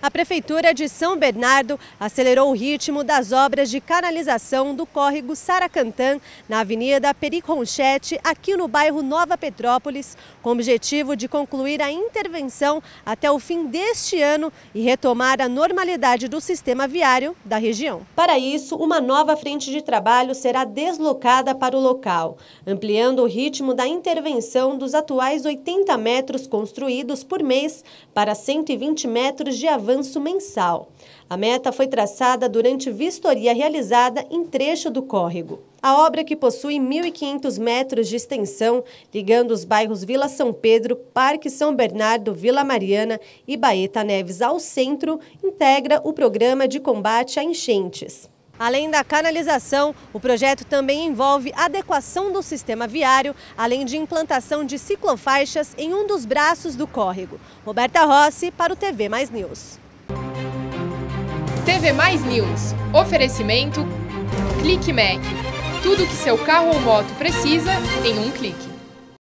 A Prefeitura de São Bernardo acelerou o ritmo das obras de canalização do córrego Saracantã, na Avenida Periconchete, aqui no bairro Nova Petrópolis, com o objetivo de concluir a intervenção até o fim deste ano e retomar a normalidade do sistema viário da região. Para isso, uma nova frente de trabalho será deslocada para o local, ampliando o ritmo da intervenção dos atuais 80 metros construídos por mês para 120 metros de avanço avanço mensal. A meta foi traçada durante vistoria realizada em trecho do córrego. A obra, que possui 1.500 metros de extensão, ligando os bairros Vila São Pedro, Parque São Bernardo, Vila Mariana e Baeta Neves ao centro, integra o programa de combate a enchentes. Além da canalização, o projeto também envolve adequação do sistema viário, além de implantação de ciclofaixas em um dos braços do córrego. Roberta Rossi para o TV Mais News. TV Mais News. Oferecimento Clique Mac. Tudo que seu carro ou moto precisa em um clique.